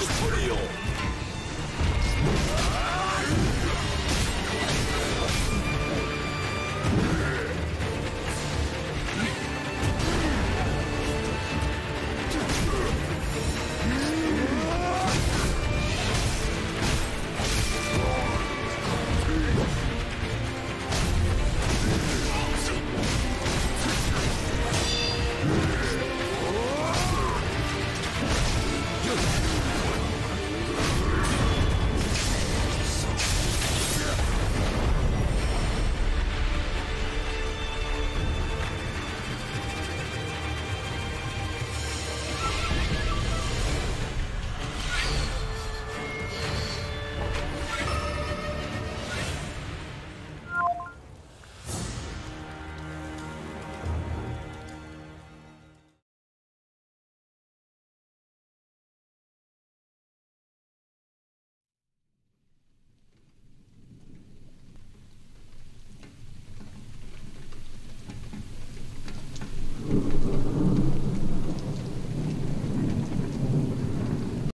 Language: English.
real!